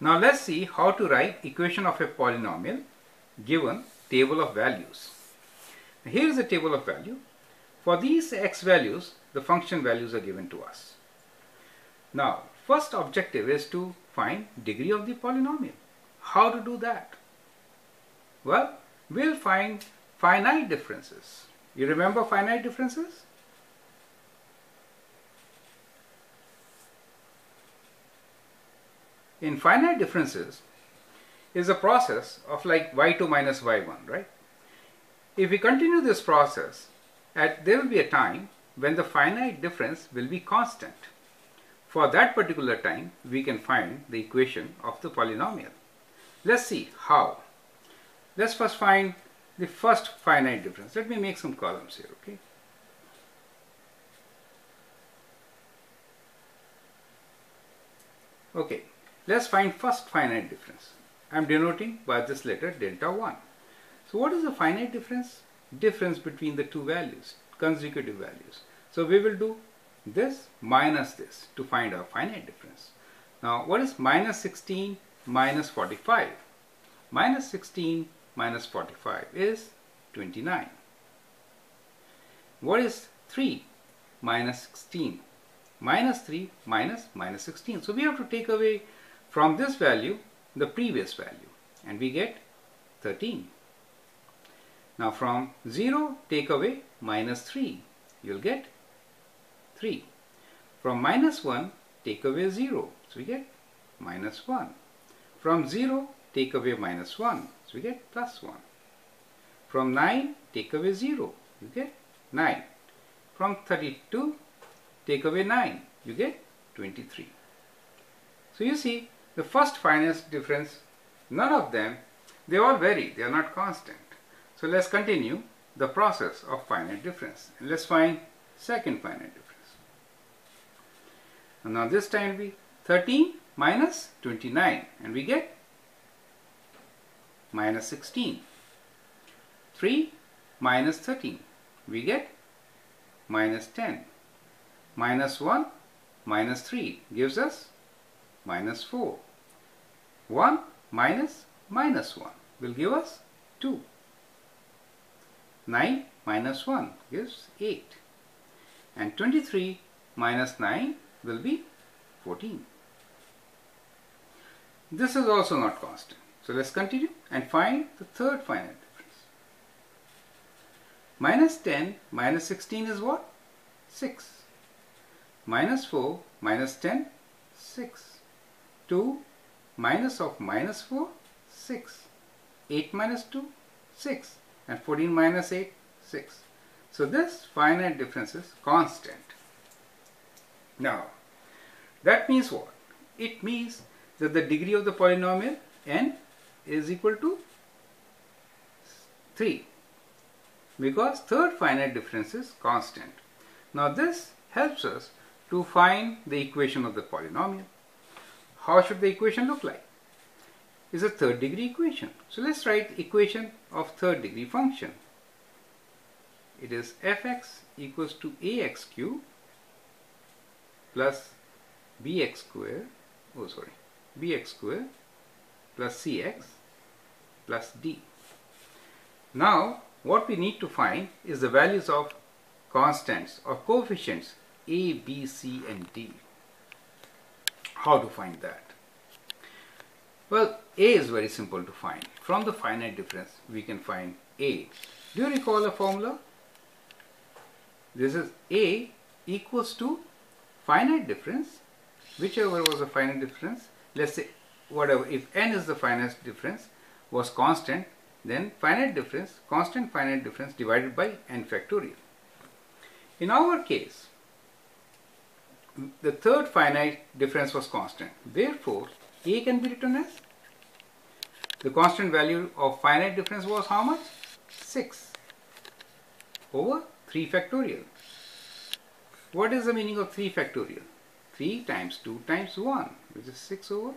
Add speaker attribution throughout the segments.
Speaker 1: Now let's see how to write equation of a polynomial given table of values. Here is a table of value. For these x values, the function values are given to us. Now, first objective is to find degree of the polynomial. How to do that? Well, we'll find finite differences. You remember finite differences? In finite differences is a process of like y2 minus y1, right? If we continue this process, at there will be a time when the finite difference will be constant. For that particular time, we can find the equation of the polynomial. Let's see how. Let's first find the first finite difference. Let me make some columns here, okay? Okay, let's find first finite difference. I am denoting by this letter delta 1. So what is the finite difference? Difference between the two values, consecutive values. So we will do this minus this to find our finite difference. Now what is minus 16 minus 45? Minus 16 minus 45 is 29. What is 3 minus 16? Minus 3 minus minus 16. So we have to take away from this value the previous value and we get 13. Now from 0 take away minus 3. You'll get 3. From minus 1 take away 0. So we get minus 1. From 0 take away minus 1. So we get plus 1. From 9 take away 0. You get 9. From 32 take away 9. You get 23. So you see the first finite difference, none of them, they all vary. They are not constant. So let's continue the process of finite difference. Let's find second finite difference. And now this time be 13 minus 29 and we get minus 16. 3 minus 13 we get minus 10. Minus 1 minus 3 gives us minus 4. 1 minus minus 1 will give us 2. 9 minus 1 gives 8. And 23 minus 9 will be 14. This is also not constant. So let's continue and find the third finite difference. Minus 10 minus 16 is what? 6. Minus 4 minus 10, 6. 2 minus of minus 4, 6. 8 minus 2, 6. And 14 minus 8, 6. So this finite difference is constant. Now, that means what? It means that the degree of the polynomial n is equal to 3 because third finite difference is constant. Now this helps us to find the equation of the polynomial. How should the equation look like? It's a third degree equation. So let's write equation of third degree function. It is fx equals to ax cube plus bx square, oh sorry, bx square plus cx plus d. Now what we need to find is the values of constants or coefficients a, b, c and d. How to find that? Well, a is very simple to find. From the finite difference, we can find a. Do you recall the formula? This is a equals to finite difference, whichever was the finite difference, let's say whatever, if n is the finite difference was constant, then finite difference, constant finite difference divided by n factorial. In our case, the third finite difference was constant. Therefore, a can be written as the constant value of finite difference was how much? 6 over 3 factorial. What is the meaning of 3 factorial? 3 times 2 times 1 which is 6 over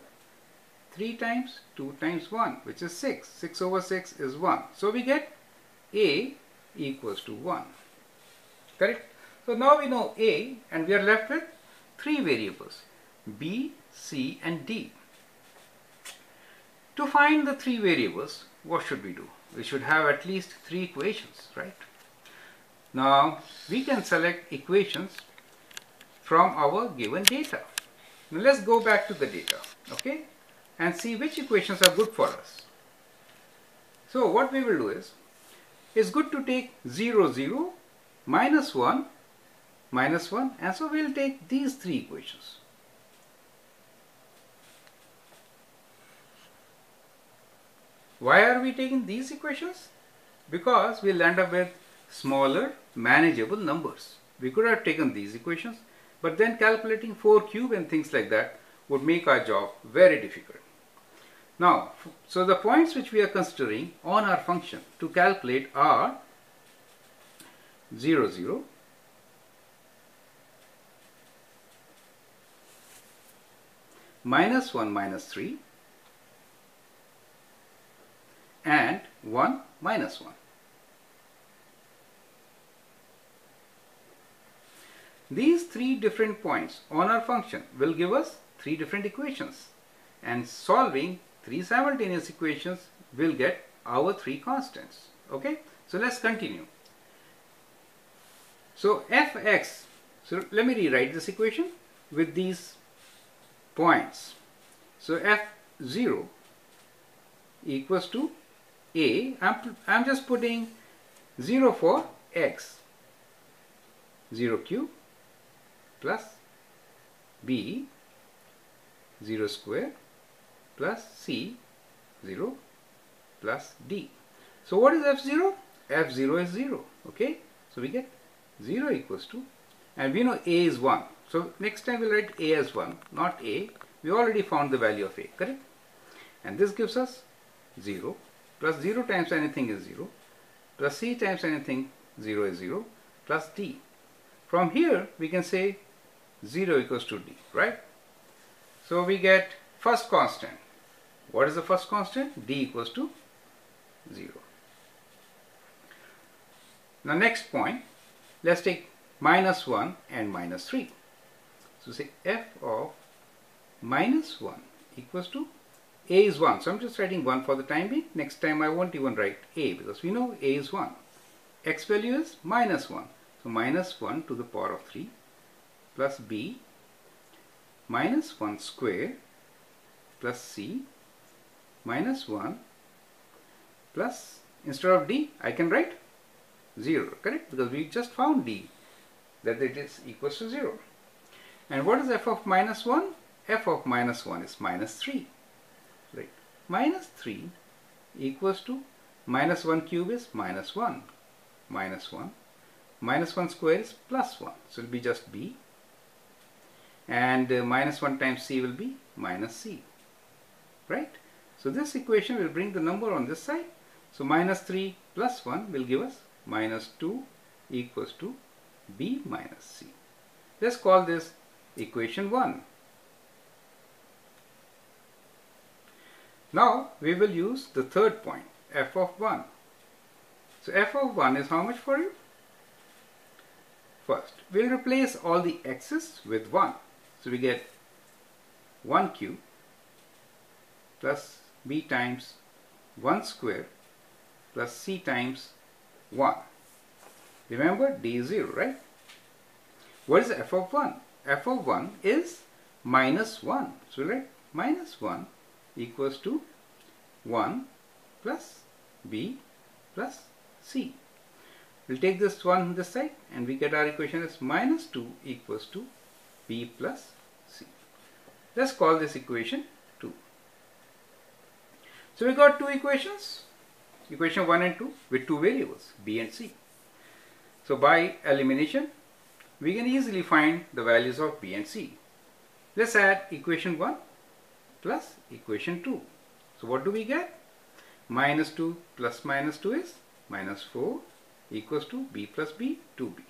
Speaker 1: 3 times 2 times 1 which is 6. 6 over 6 is 1. So we get a equals to 1. Correct? So now we know a and we are left with three variables b, c and d. To find the three variables, what should we do? We should have at least three equations, right? Now, we can select equations from our given data. Now, let's go back to the data, okay? And see which equations are good for us. So, what we will do is, it's good to take 0, 0, minus 1, minus 1, and so we'll take these three equations. Why are we taking these equations? Because we'll end up with smaller manageable numbers. We could have taken these equations, but then calculating 4 cube and things like that would make our job very difficult. Now, so the points which we are considering on our function to calculate are 0, 0, minus 1 minus 3 and 1 minus 1. These three different points on our function will give us three different equations and solving three simultaneous equations will get our three constants. Okay, so let's continue. So fx, so let me rewrite this equation with these points. So f0 equals to a, I'm, I'm just putting 0 for x, 0 cube plus b, 0 square plus c, 0 plus d. So what is f0? f0 is 0, okay? So we get 0 equals to, and we know a is 1. So next time we'll write a as 1, not a. We already found the value of a, correct? And this gives us 0 plus 0 times anything is 0 plus c times anything 0 is 0 plus d. From here we can say 0 equals to d, right? So we get first constant. What is the first constant? d equals to 0. Now next point, let's take minus 1 and minus 3. So say f of minus 1 equals to a is 1. So I'm just writing 1 for the time being. Next time I won't even write a because we know a is 1. x value is minus 1. So minus 1 to the power of 3 plus b minus 1 square plus c minus 1 plus instead of d I can write 0 correct because we just found d that it is equals to 0 and what is f of minus 1 f of minus 1 is minus 3 Right. minus 3 equals to minus 1 cube is minus 1 minus 1 minus 1 square is plus 1 so it will be just b. And uh, minus 1 times c will be minus c. Right? So this equation will bring the number on this side. So minus 3 plus 1 will give us minus 2 equals to b minus c. Let's call this equation 1 Now we will use the third point, f of 1. So f of 1 is how much for you? First, we'll replace all the x's with 1. So we get 1 cube plus b times 1 square plus c times 1. Remember d is 0, right? What is f of 1? F of 1 is minus 1. So let minus 1 equals to 1 plus b plus c. We'll take this one this side and we get our equation as minus 2 equals to b plus c. Let's call this equation 2. So we got two equations, equation 1 and 2 with two variables b and c. So by elimination we can easily find the values of b and c. Let's add equation 1 plus equation 2. So what do we get? Minus 2 plus minus 2 is minus 4 equals to b plus b 2b.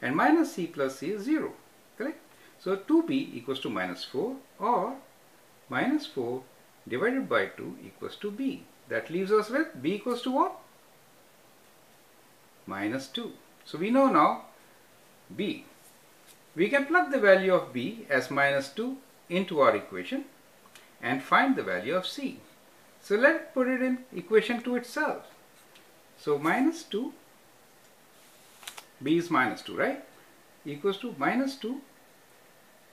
Speaker 1: And minus c plus c is 0. Correct? So 2b equals to minus 4 or minus 4 divided by 2 equals to b. That leaves us with b equals to what? Minus 2. So we know now b. We can plug the value of b as minus 2 into our equation and find the value of C. So let's put it in equation 2 itself. So minus 2, b is minus 2, right? Equals to minus 2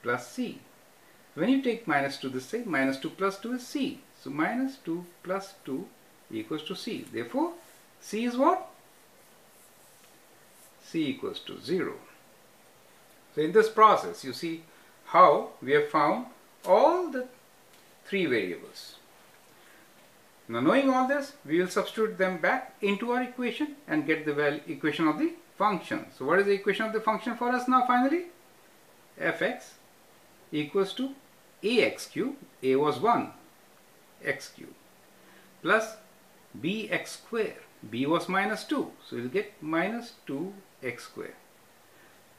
Speaker 1: plus c. When you take minus 2 this side, minus 2 plus 2 is c. So minus 2 plus 2 equals to c. Therefore, c is what? c equals to 0. So in this process, you see how we have found all the three variables. Now knowing all this, we will substitute them back into our equation and get the equation of the function. So what is the equation of the function for us now finally? fx equals to ax cube, a was 1, x cube, plus bx square, b was minus 2, so we'll get minus 2x square,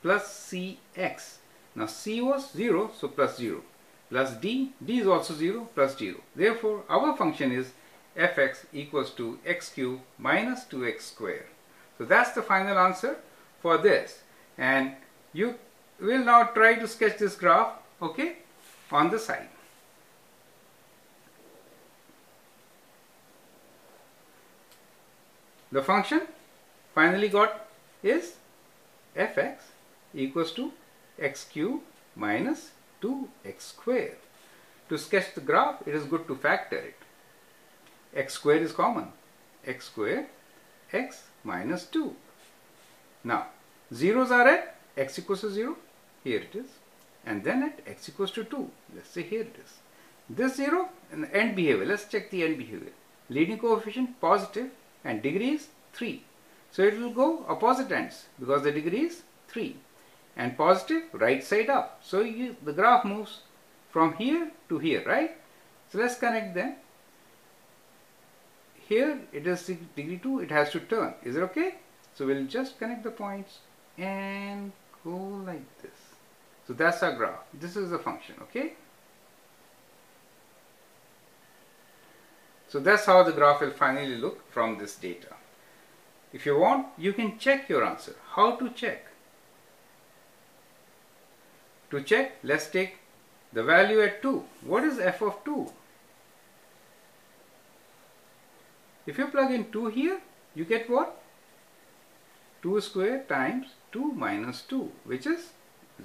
Speaker 1: plus cx. Now c was 0, so plus 0, plus d, d is also 0, plus 0. Therefore, our function is fx equals to x cube minus 2x square. So that's the final answer for this. And you will now try to sketch this graph, okay, on the side. The function finally got is fx equals to x cube minus 2x square. To sketch the graph, it is good to factor it x square is common. x square, x minus 2. Now, zeros are at x equals to 0, here it is, and then at x equals to 2, let's say here it is. This 0 and the end behavior, let's check the end behavior. Leading coefficient positive and degree is 3. So it will go opposite ends because the degree is 3 and positive right side up. So you, the graph moves from here to here, right? So let's connect them. Here it is degree 2 it has to turn. Is it okay? So we'll just connect the points and go like this. So that's our graph. This is the function okay? So that's how the graph will finally look from this data. If you want you can check your answer. How to check to check let's take the value at 2 what is f of 2 If you plug in 2 here, you get what? 2 square times 2 minus 2, which is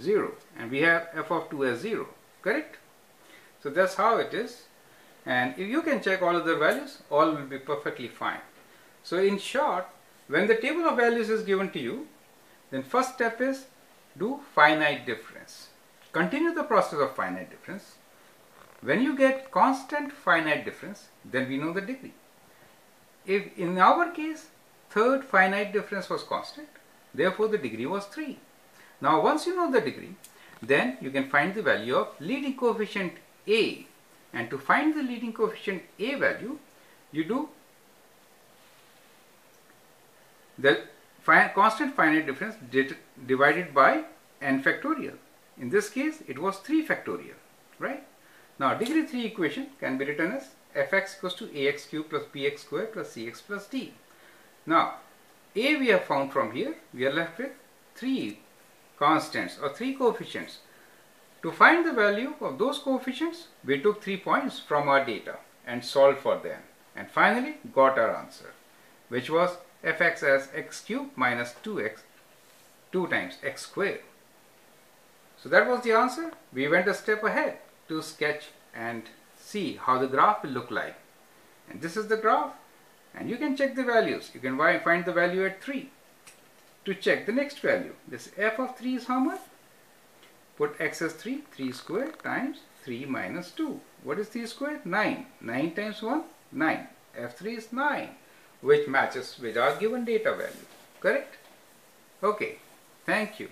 Speaker 1: 0. And we have f of 2 as 0, correct? So that's how it is. And if you can check all other values, all will be perfectly fine. So in short, when the table of values is given to you, then first step is do finite difference. Continue the process of finite difference. When you get constant finite difference, then we know the degree. If in our case, third finite difference was constant, therefore the degree was 3. Now once you know the degree, then you can find the value of leading coefficient A. And to find the leading coefficient A value, you do the constant finite difference divided by n factorial. In this case, it was 3 factorial, right? Now, degree 3 equation can be written as fx equals to ax cube plus bx square plus cx plus d. Now, a we have found from here, we are left with three constants or three coefficients. To find the value of those coefficients, we took three points from our data and solved for them. And finally got our answer, which was fx as x cube minus 2x, 2 times x squared. So that was the answer. We went a step ahead to sketch and see how the graph will look like. And this is the graph. And you can check the values. You can find the value at 3. To check the next value, this f of 3 is how much? Put x as 3, 3 square times 3 minus 2. What is 3 square? 9. 9 times 1? 9. f3 is 9, which matches with our given data value. Correct? Okay. Thank you.